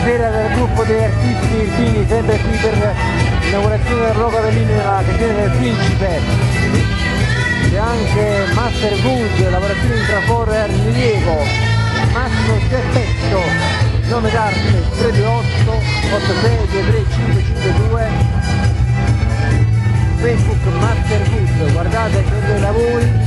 buonasera del gruppo degli artisti irpini, sempre qui per l'inaugurazione del Roca Bellini della cantina del Principe. C'è anche Master Good, lavorazione di traforo e rilievo, Massimo Geppetto, nome d'arte 328 86 23 552 Facebook Master Good, guardate che lavori